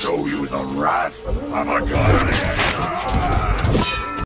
show you the wrath of a god.